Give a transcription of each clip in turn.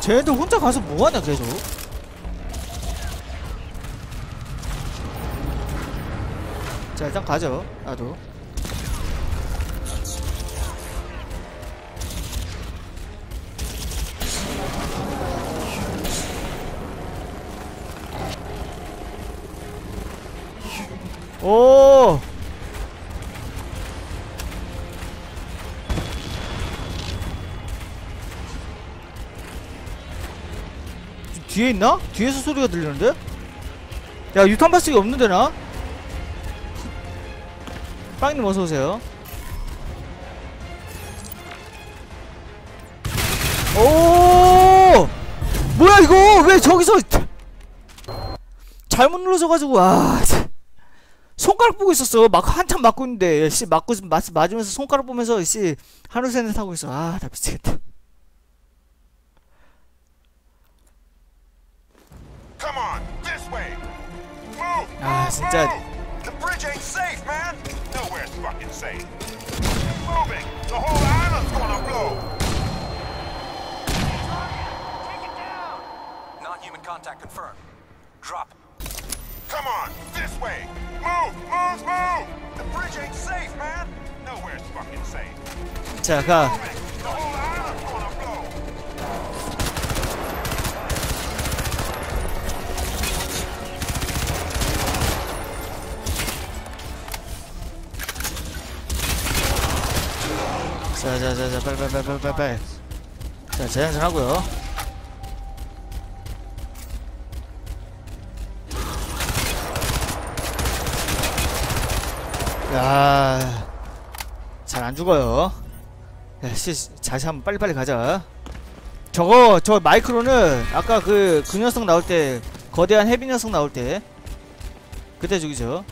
쟤네들 혼자 가서 뭐하냐 계속? 자 일단 가죠 나도. 오 뒤에 있나? 뒤에서 소리가 들리는데? 야 유탄 발식이 없는데 나? 빵님 어서오세요 오 뭐야 이거 왜 저기서 잘못 눌러져가지고 아 참. 손가락 보고 있었어 막 한참 맞고 있는데 씨 맞고 맞, 맞으면서 손가락 보면서 씨 하루 세넷 하고 있어 아나 미치겠다 He's dead. The bridge ain't safe, man. Nowhere's fucking safe. Moving. The whole island's gonna blow. Take it down. Non-human contact confirmed. Drop. Come on, this way. Move, move, move. The bridge ain't safe, man. Nowhere's fucking safe. 자자자자 빨리 자 재생산 하고요 야잘 안 죽어요 야씨 자시 한번 빨리빨리 가자 저거 저 마이크로는 아까 그 그 녀석 나올 때 거대한 헤비 녀석 나올 때 그때 죽이죠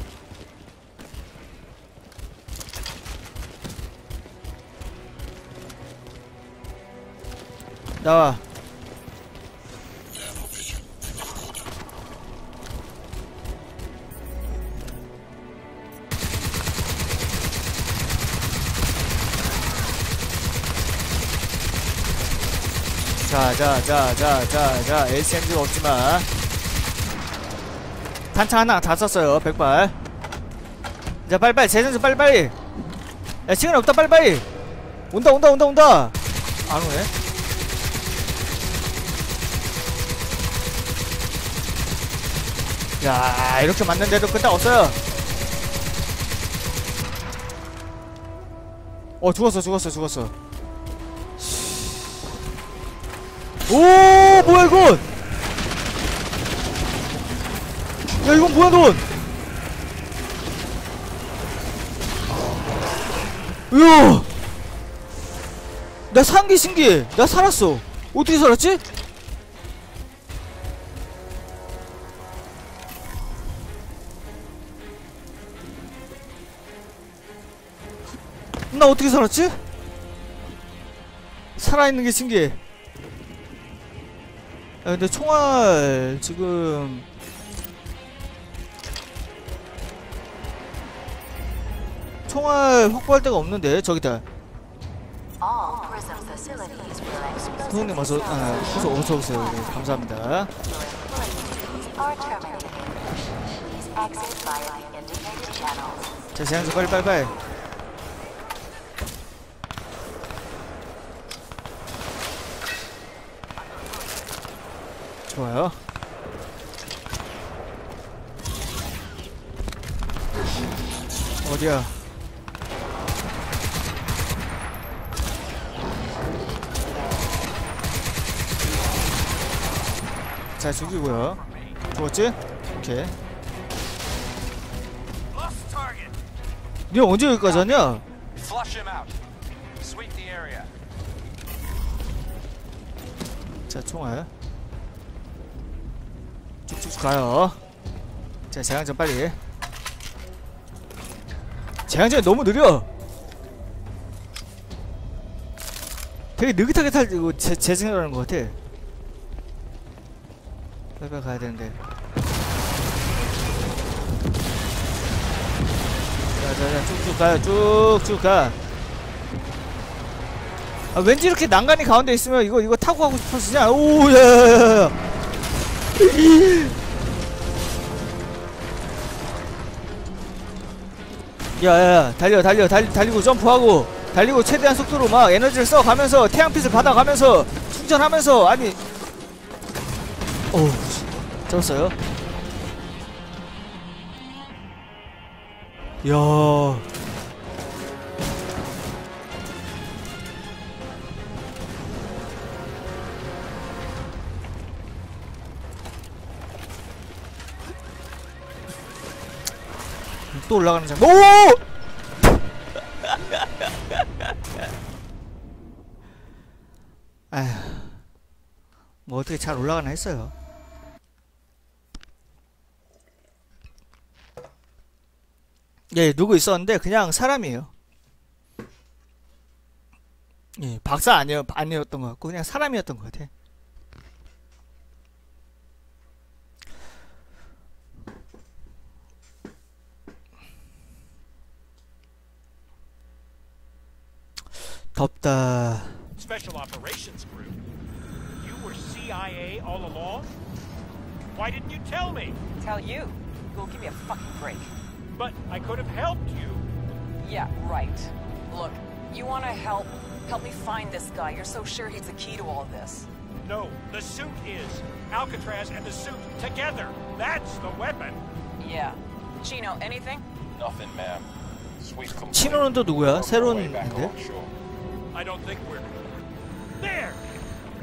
나와 자, 자, 자, 자, 자, 자, SMG 없지만 단차 하나 다 썼어요, 백발. 자, 빨리빨리, 재생수 빨리빨리. 야, 시간 없다, 빨리빨리. 온다, 온다, 온다, 온다. 안 오네. 야, 이렇게 맞는데도 끄떡 없어요. 어, 죽었어, 죽었어, 죽었어. 오 뭐야 이건 야 이건 뭐야 넌 이야 나산게 신기해 나 살았어 어떻게 살았지? 나 어떻게 살았지? 살아있는 게 신기해 야 근데 총알 지금 총알 확보할 데가 없는데 저기다 선생님 어서 아, 어서 어서 오세요 네, 감사합니다. 자 재앙수 빨리 빨리 빨리 좋아요 어디야 자 죽이고요 죽었지? 오케이. 니 언제 여기까지 왔냐? 자 총알 쭉쭉 가요. 자 재앙전 빨리. 재앙전이 너무 느려. 되게 느긋하게 탈고 재생하는 것 같아. 빨리빨리 가야 되는데. 자자자 쭉쭉 가요. 쭉쭉 가. 아, 왠지 이렇게 난간이 가운데 있으면 이거 이거 타고 가고 싶어지냐? 오, 야야야야. 야야야, 달려 달려 달 달리고 점프하고 달리고 최대한 속도로 막 에너지를 써 가면서 태양빛을 받아 가면서 충전하면서 아니. 오, 잡았어요. 야. 또 올라가는 장면. 오! 아휴. 뭐 어떻게 잘 올라가나 했어요. 예, 누구 있었는데 그냥 사람이에요. 예, 박사 아니요 아니었던 것 같고 그냥 사람이었던 것 같아. 덥다. Special Operations Group. You were CIA all along? Why didn't you tell me? Tell you. Go give me a fucking break. But I could have helped you. Yeah, right. Look, you want to help? Help me find this guy. You're so sure he's the key to all this. No, the suit is. Alcatraz and the suit together. That's the weapon. Yeah. Chino, anything? Nothing, ma'am. Sweet complete. 친호는 또 누구야? 새로운 Way back 인데? on shore. I don't think we're. There!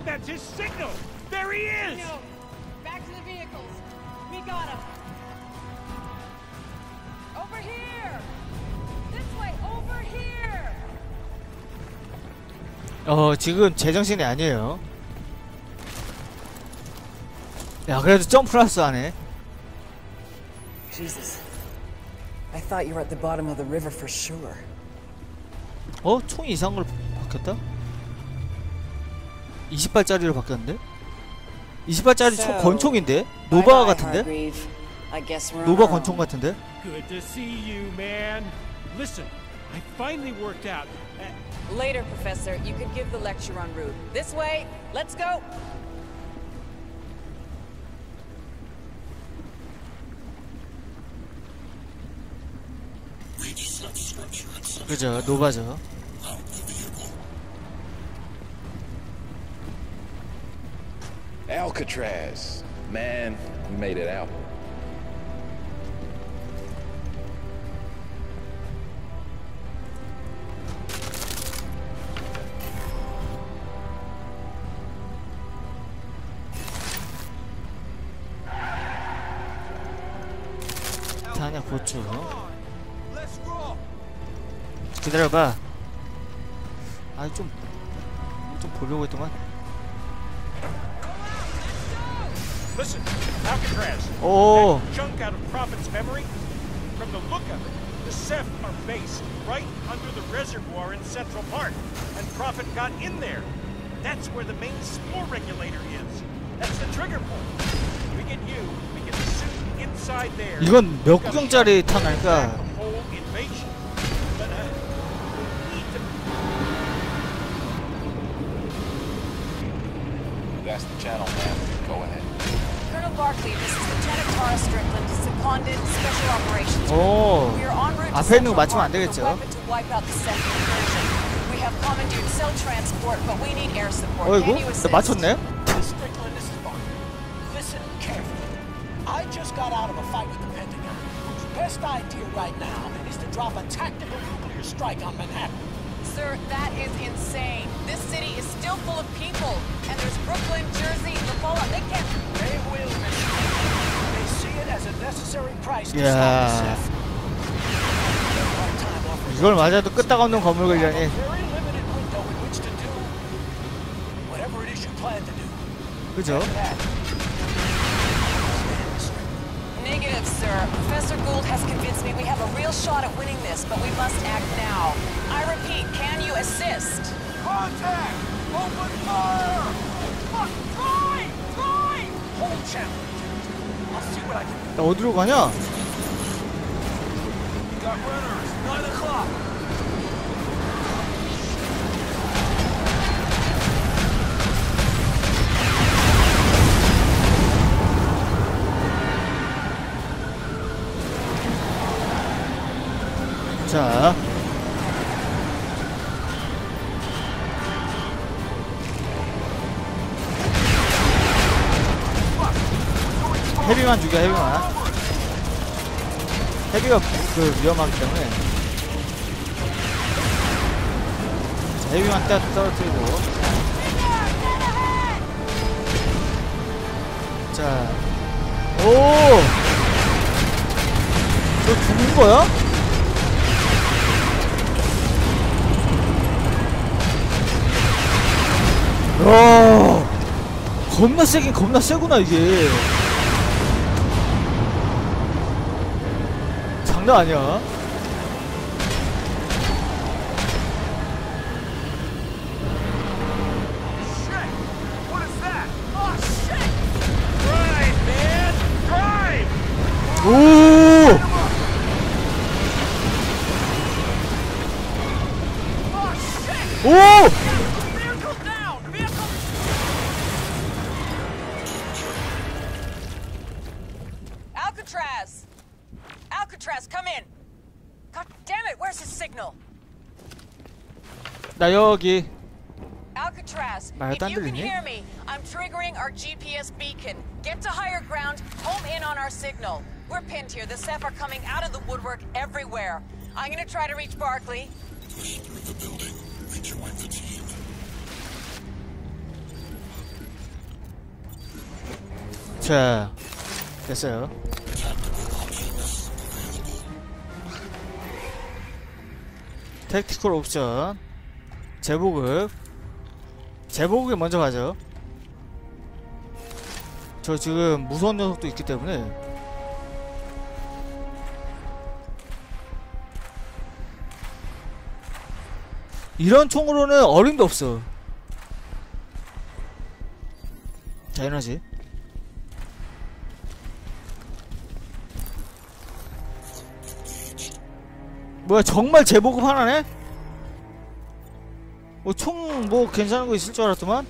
That's his signal! There he is! No. Back to the vehicles. We got him. Over here. This way. Over here. 어 지금 제정신이 아니에요. 야 그래도 점프라스 하네. Jesus. I thought you were at the bottom of the river for sure. 어? 총 이상한 걸 바뀌었다? 20발짜리로 바뀌었는데? 20발짜리 총 권총인데? 노바 같은데? 노바 권총 같은데? Good to see you, man. Listen, I finally worked out. uh, Later, Professor, you could give the lecture en route. This way. Let's go. 그죠 노바죠. Alcatraz. Man, we made it out. 탄약 보충. 기다려봐. 아니 좀, 좀 보려고 했더만. Listen, Alcatraz. 오, That chunk out of Prophet's memory? From the look of it, the Ceph are based right under the reservoir in Central Park. And Prophet got in there. That's where the main spore regulator is. That's the trigger point. We get you, we get the suit inside there. 이건 몇 We've got a 구경짜리 shot 탄 to 아닐까? back the whole invasion. But, uh, we need to That's the channel, man. Go ahead. Colonel Barkley, this is Lieutenant Tara Strickland, seconded Special Operations. 오. We are en route to 앞에 있는 거 Central 맞추면 안 Park with a 되겠죠? weapon to wipe out the second incursion. We have commandeered cell transport, but we need air support. 어이구, Can you 나 assist? 맞췄네? Strickland, this is Mark. Listen carefully. I just got out of a fight with the Pentagon, whose best idea right now is to drop a tactical nuclear strike on Manhattan. Sir, that is insane. This city is still full of people, and there's Brooklyn, Jersey, the fallout. They can't. They will, Miss They see it as a necessary price to Yeah. stop the 이걸 맞아도 끄떡없는 건물 We have 관련이. a very limited window Negative, sir. Professor Gould has convinced me we have a real shot at winning this, but we must act now. I repeat, can you assist? Contact! Open fire! Fuck! Try! Try! Hold channel. I'll see what I can do. 나 어디로 가냐? Got runners. Nine o'clock. 자. 헤비만 죽여 헤비만. 헤비가 그, 그 위험하기 때문에. 자, 헤비만 딱 떨어뜨리고. 자오너 죽은 거야? 겁나 세긴 겁나 세구나 이게. 장난 아니야 나 여기 Alcatraz, 말도 if 안 you can 들리니? hear me, I'm triggering our GPS beacon. Get to higher ground, home in on our signal. We're pinned here. The Ceph are coming out of the woodwork everywhere. I'm gonna try to reach Barkley. 자 됐어요 택티컬 옵션 재보급 재보급에 먼저 가죠. 저 지금 무서운 녀석도 있기 때문에. 이런 총으로는 어림도 없어. 당연하지 뭐야 정말 재보급 하나네? 뭐 총뭐 괜찮은 거 있을 줄 알았더만